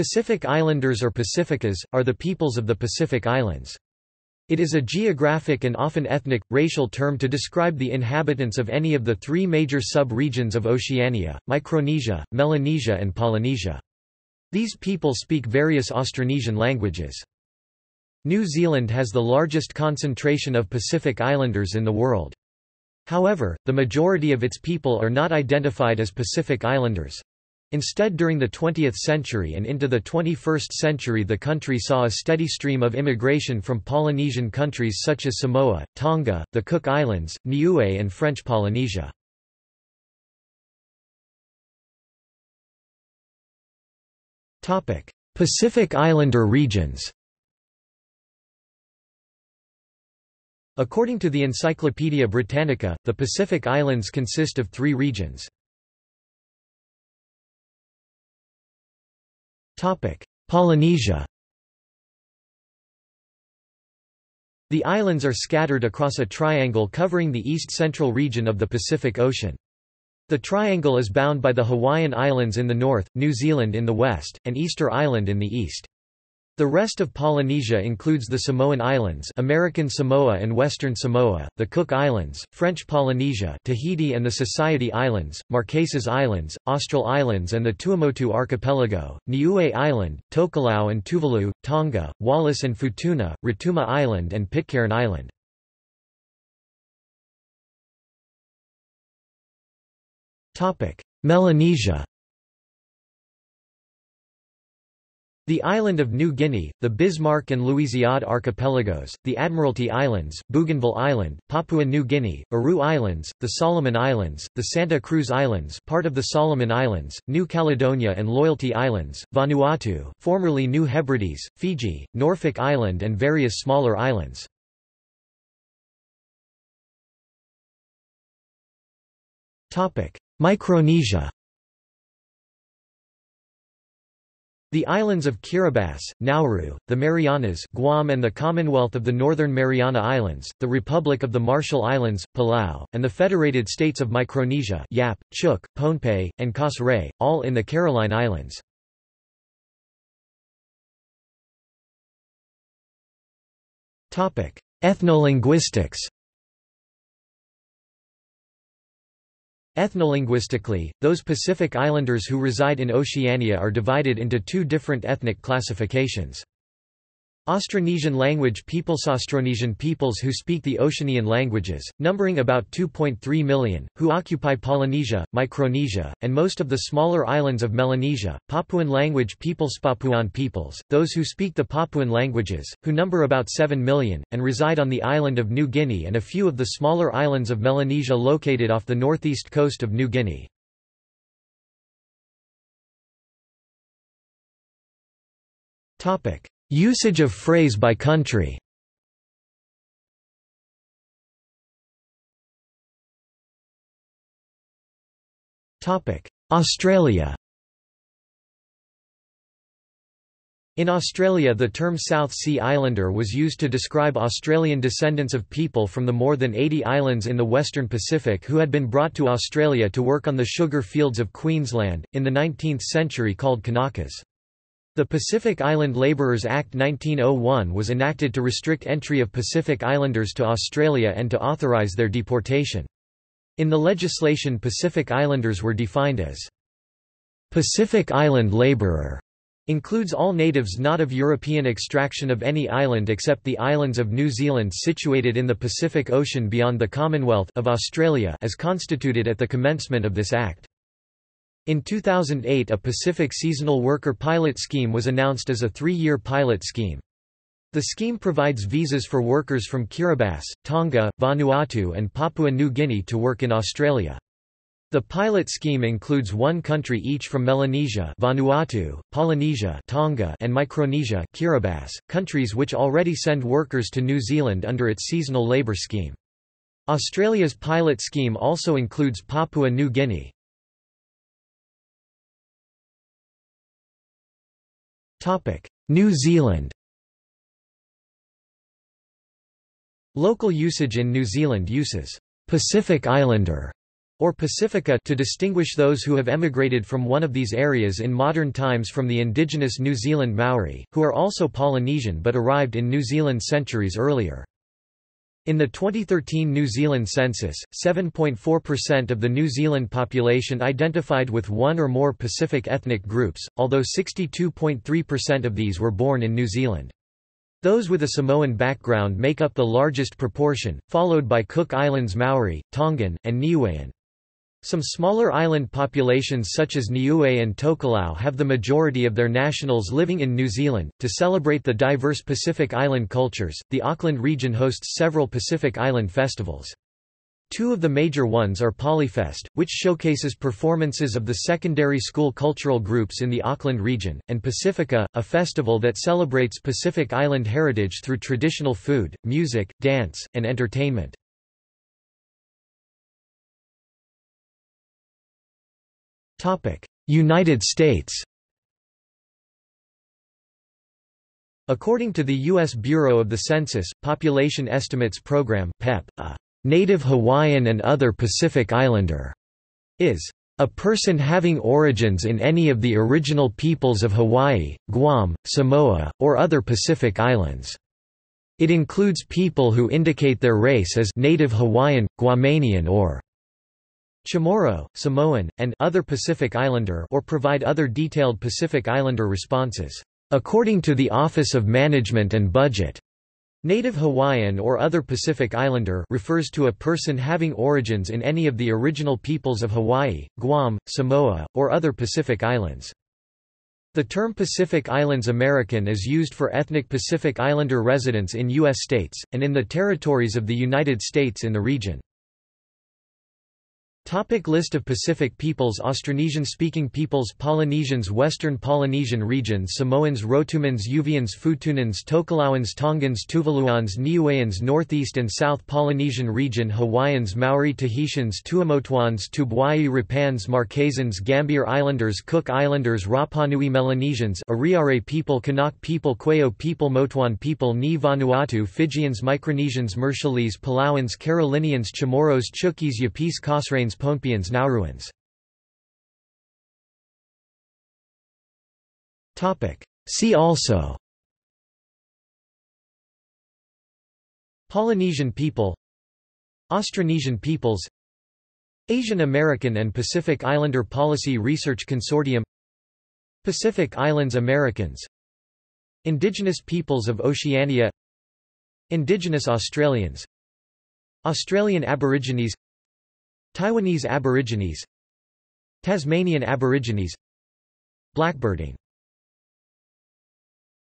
Pacific Islanders or Pasifikas, are the peoples of the Pacific Islands. It is a geographic and often ethnic, racial term to describe the inhabitants of any of the three major sub-regions of Oceania, Micronesia, Melanesia and Polynesia. These people speak various Austronesian languages. New Zealand has the largest concentration of Pacific Islanders in the world. However, the majority of its people are not identified as Pacific Islanders. Instead during the 20th century and into the 21st century the country saw a steady stream of immigration from Polynesian countries such as Samoa, Tonga, the Cook Islands, Niue and French Polynesia. Pacific Islander regions According to the Encyclopaedia Britannica, the Pacific Islands consist of three regions. Polynesia The islands are scattered across a triangle covering the east-central region of the Pacific Ocean. The triangle is bound by the Hawaiian Islands in the north, New Zealand in the west, and Easter Island in the east. The rest of Polynesia includes the Samoan Islands American Samoa and Western Samoa, the Cook Islands, French Polynesia Tahiti and the Society Islands, Marquesas Islands, Austral Islands and the Tuamotu Archipelago, Niue Island, Tokelau and Tuvalu, Tonga, Wallis and Futuna, Rotuma Island and Pitcairn Island. Melanesia The island of New Guinea, the Bismarck and Louisiade archipelagos, the Admiralty Islands, Bougainville Island, Papua New Guinea, Aru Islands, the Solomon Islands, the Santa Cruz Islands part of the Solomon Islands, New Caledonia and Loyalty Islands, Vanuatu formerly New Hebrides, Fiji, Norfolk Island and various smaller islands. Micronesia The islands of Kiribati, Nauru, the Marianas Guam and the Commonwealth of the Northern Mariana Islands, the Republic of the Marshall Islands, Palau, and the Federated States of Micronesia Yap, Chuuk, Pohnpei, and Kosrae, all in the Caroline Islands. Ethnolinguistics Ethnolinguistically, those Pacific Islanders who reside in Oceania are divided into two different ethnic classifications. Austronesian language peoples Austronesian peoples who speak the Oceanian languages, numbering about 2.3 million, who occupy Polynesia, Micronesia, and most of the smaller islands of Melanesia, Papuan language peoples Papuan peoples, those who speak the Papuan languages, who number about 7 million, and reside on the island of New Guinea and a few of the smaller islands of Melanesia located off the northeast coast of New Guinea. Topic Usage of phrase by country Australia In Australia the term South Sea Islander was used to describe Australian descendants of people from the more than 80 islands in the western Pacific who had been brought to Australia to work on the sugar fields of Queensland, in the 19th century called Kanakas. The Pacific Island Labourers Act 1901 was enacted to restrict entry of Pacific Islanders to Australia and to authorise their deportation. In the legislation Pacific Islanders were defined as Pacific Island labourer includes all natives not of European extraction of any island except the islands of New Zealand situated in the Pacific Ocean beyond the Commonwealth of Australia as constituted at the commencement of this act. In 2008 a Pacific Seasonal Worker Pilot Scheme was announced as a three-year pilot scheme. The scheme provides visas for workers from Kiribati, Tonga, Vanuatu and Papua New Guinea to work in Australia. The pilot scheme includes one country each from Melanesia Vanuatu, Polynesia Tonga and Micronesia Kiribati, countries which already send workers to New Zealand under its seasonal labour scheme. Australia's pilot scheme also includes Papua New Guinea. New Zealand Local usage in New Zealand uses Pacific Islander or Pasifika to distinguish those who have emigrated from one of these areas in modern times from the indigenous New Zealand Maori, who are also Polynesian but arrived in New Zealand centuries earlier. In the 2013 New Zealand census, 7.4% of the New Zealand population identified with one or more Pacific ethnic groups, although 62.3% of these were born in New Zealand. Those with a Samoan background make up the largest proportion, followed by Cook Islands Maori, Tongan, and Niuean. Some smaller island populations such as Niue and Tokelau have the majority of their nationals living in New Zealand. To celebrate the diverse Pacific Island cultures, the Auckland region hosts several Pacific Island festivals. Two of the major ones are Polyfest, which showcases performances of the secondary school cultural groups in the Auckland region, and Pasifika, a festival that celebrates Pacific Island heritage through traditional food, music, dance, and entertainment. United States According to the U.S. Bureau of the Census, Population Estimates Program PEP, a native Hawaiian and other Pacific Islander is a person having origins in any of the original peoples of Hawaii, Guam, Samoa, or other Pacific Islands. It includes people who indicate their race as native Hawaiian, Guamanian or Chamorro, Samoan, and other Pacific Islander or provide other detailed Pacific Islander responses. According to the Office of Management and Budget, Native Hawaiian or other Pacific Islander refers to a person having origins in any of the original peoples of Hawaii, Guam, Samoa, or other Pacific Islands. The term Pacific Islands American is used for ethnic Pacific Islander residents in U.S. states, and in the territories of the United States in the region. Topic list of Pacific peoples Austronesian-speaking peoples Polynesians Western Polynesian region Samoans Rotumans Uvians Futunans Tokelauans Tongans Tuvaluans Niueans Northeast and South Polynesian region Hawaiians Maori Tahitians Tuamotuans Tubuai Rapans Marquesans Gambier Islanders Cook Islanders Rapanui Melanesians Ariare people Kanak people Kwaio people Motuan people Ni Vanuatu Fijians Micronesians Marshallese Palauans Carolinians Chamorros Chukis Yapese Kosraeans Pohnpeians Nauruans See also. Polynesian people. Austronesian peoples. Asian American and Pacific Islander Policy Research Consortium. Pacific Islands Americans. Indigenous peoples of Oceania. Indigenous Australians. Australian Aborigines Taiwanese Aborigines Tasmanian Aborigines Blackbirding